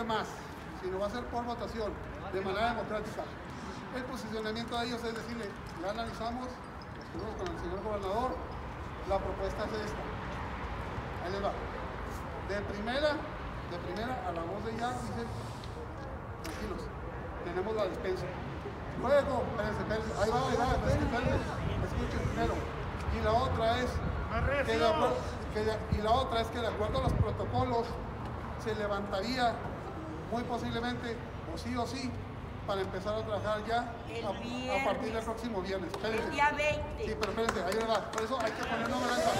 que más, sino va a ser por votación, de manera democrática. El posicionamiento de ellos es decirle, ya analizamos, estuvimos con el señor gobernador, la propuesta es esta. Ahí les va. De primera, de primera a la voz de ya, dicen, tranquilos, tenemos la despensa. Luego, espérense, espérense, ahí va, ahí va, espérense, escuchen primero. Y la otra es que de que de- y la otra es que de acuerdo a los protocolos se levantaría muy posiblemente, o sí o sí, para empezar a trabajar ya a, partir del próximo viernes. Espérense. El día 20. Sí, pero espérense, ahí les va. Por eso hay que poner una balanza.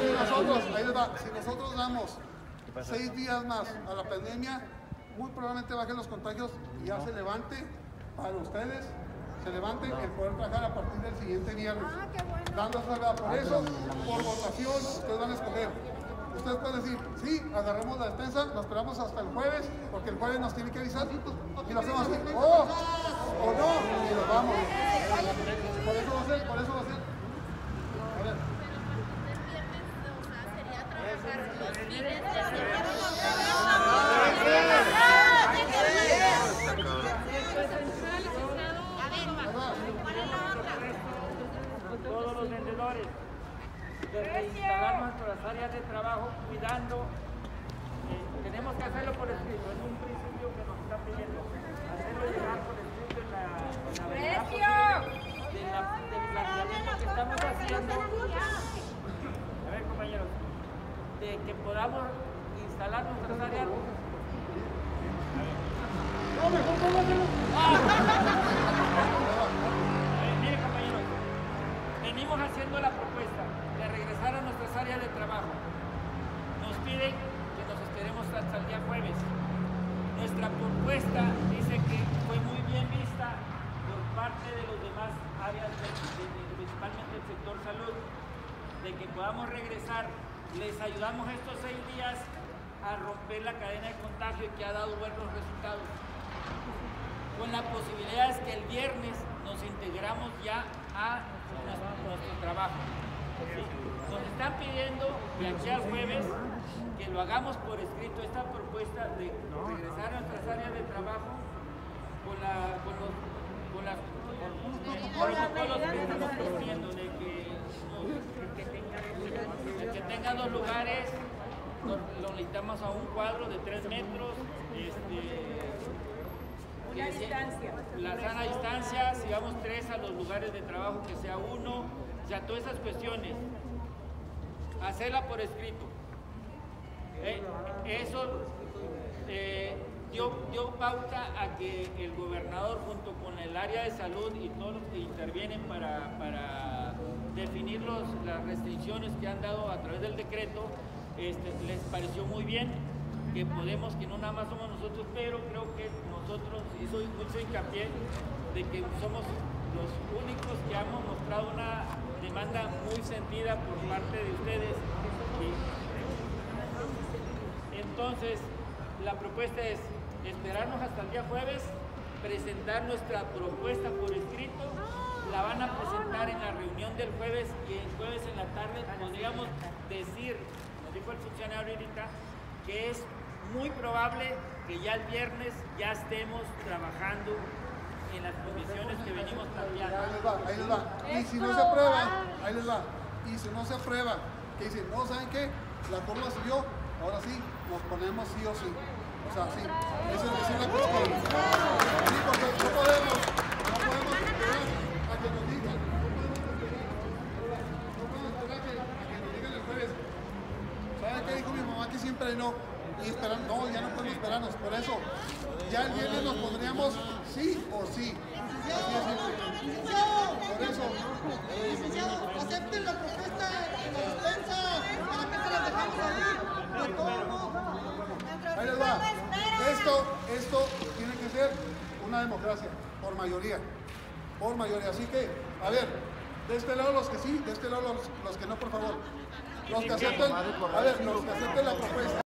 Si nosotros, ahí les va, si nosotros damos seis días más a la pandemia, muy probablemente bajen los contagios y ya se levante para ustedes, se levante el poder trabajar a partir del siguiente viernes. Dando salida. Por eso, por votación, ustedes van a escoger. Ustedes pueden decir, sí, agarramos la despensa, lo esperamos hasta el jueves, porque el jueves nos tiene que avisar y lo hacemos así, oh, o no, y nos vamos. Por eso va a ser, por eso va a ser. A ver. todos los vendedores de reinstalar nuestras áreas de trabajo cuidando. eh, tenemos que hacerlo por escrito, es un principio que nos está pidiendo. Hacerlo llegar por escrito en la, en la verdad posible de la- del planteamiento que estamos haciendo. A ver, compañeros, de que podamos instalar nuestras áreas. Eh, Nos piden que nos esperemos hasta el día jueves. Nuestra propuesta dice que fue muy bien vista por parte de los demás áreas, principalmente del sector salud, de que podamos regresar. Les ayudamos estos seis días a romper la cadena de contagio que ha dado buenos resultados con la posibilidad es que el viernes nos integramos ya a nuestro trabajo. Nos están pidiendo de aquí al jueves que lo hagamos por escrito, esta propuesta de regresar a nuestras áreas de trabajo con, la, con los, con las protocolos que estamos proponiendo, de que, de que tenga dos lugares, lo, necesitamos a un cuadro de tres metros, este, Una distancia. La sana distancia, si vamos tres a los lugares de trabajo, que sea uno, o sea, todas esas cuestiones. Hacerla por escrito. Eh, eso eh, dio, pauta a que el gobernador junto con el área de salud y todos los que intervienen para, para definir los- las restricciones que han dado a través del decreto, este, les pareció muy bien que podemos, que no nada más somos nosotros, pero creo que nosotros, y soy mucho hincapié, de que somos los únicos que hemos mostrado una demanda muy sentida por parte de ustedes. Entonces, la propuesta es esperarnos hasta el día jueves, presentar nuestra propuesta por escrito, la van a presentar en la reunión del jueves y el jueves en la tarde podríamos decir, nos dijo el funcionario ahorita, que es muy probable que ya el viernes ya estemos trabajando en las condiciones que venimos Y si no se aprueba, ahí les va. Y si no se aprueba, que dicen, no, ¿saben qué? La curva subió, ahora sí, nos ponemos sí o sí. O sea, sí. Esa, es la cuestión. Sí, porque no podemos, no podemos esperar a que nos digan. No podemos esperar, que, a nos digan el jueves. ¿Saben qué dijo mi mamá? Que siempre no. Y esperan, no, ya no podemos esperarnos. Por eso, ya el viernes nos pondríamos sí o sí. Simple. Por eso, Licenciado, acepten la propuesta de la despensa para que se las dejamos ahí. De modos, ahí les va. Esto, esto tiene que ser una democracia, por mayoría. Por mayoría. Así que, a ver, de este lado los que sí, de este lado los, los que no, por favor. Los que acepten, a ver, los que acepten la propuesta.